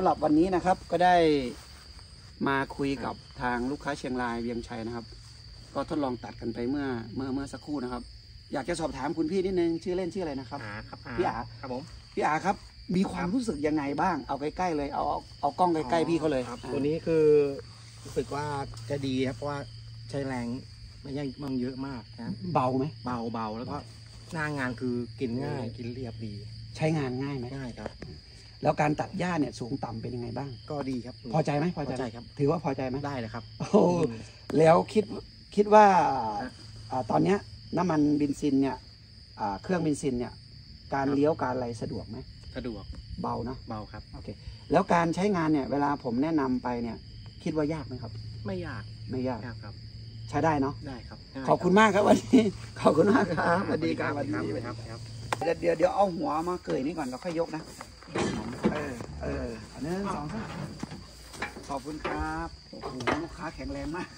ำหรับวันนี้นะครับก็ได้มาคุยกับทางลูกค้าเชียงรายเวียงชัยนะครับ ก็ทดลองตัดกันไปเมื่อเมื่อเมื่อสักครู่นะครับ อยากจะสอบถามคุณพี่นิดนึงชื่อเล่นชื่ออะไรนะครับอาครับพี่อาครับผมพี่อาครับ มีความรู้สึกยังไงบ้าง เอาใกล้ๆเลยเอาเอาเอากล้องใกล้ๆพี่เขาเลยครับอ่าตัวนี้คือรู้สึกว่าจะดีครับเพราะว่าใช้แรงไม่ยังมันเยอะมากนะเบาไหมเบาเบาแล้วก็หน้างานคือกินง่ายกินเรียบดี ใช้งานง่ายไหมง่ายครับ แล้วการตัดหญ้าเนี่ยสูงต่ำเป็นยังไงบ้าง ก็ดีครับพอใจไหมพอใจครับ ถือว่าพอใจไหมได้เลยครับ โอ้แล้วคิดคิดว่าฮะอ่าตอนเนี้ยน้ำมันเบนซินเนี่ยอ่าเครื่องเบนซินเนี่ยการครับ เลี้ยวการอะไรสะดวกไหมสะดวกเบาเนอะเบาครับ โอเคแล้วการใช้งานเนี่ยเวลาผมแนะนำไปเนี่ยคิดว่ายากไหมครับ ไม่ยากไม่ยากยากครับ ใช้ได้เนาะ ได้ครับง่ายขอบคุณมากครับวันนี้ ขอบคุณมากครับสวัสดีครับสสวัวัสสดีดีครับ ครับ เดี๋ยวเดี๋ยวเดี๋ยวเอาหัวมาเกยนี่ก่อนแล้วค่อยยกนะเออเอ ออันนี้สองสามขอบคุณครับโอ้โหลูกค้าแข็งแรงมาก